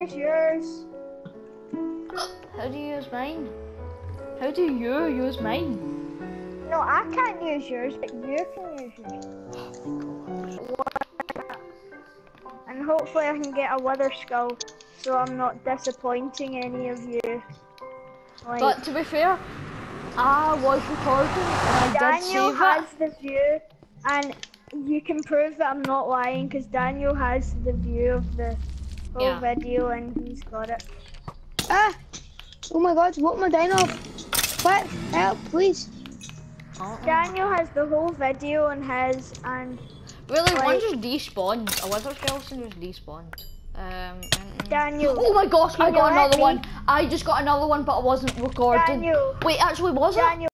use yours. How do you use mine? How do you use mine? No, I can't use yours, but you can use yours. And hopefully I can get a wither skull, so I'm not disappointing any of you. Like, But to be fair, I was recording and I did Daniel save has it. the view, and you can prove that I'm not lying, because Daniel has the view of the Yeah. video, and he's got it. Ah! Oh my god, what am I dying of? Quick, help, please. Oh, Daniel has the whole video on his, and Really, one Like- just despawned. A wither skeleton just despawned. Um, and- Daniel. Oh my gosh, I got another me- one. I just got another one, but I wasn't recording. Daniel. Wait, actually, was it? Daniel.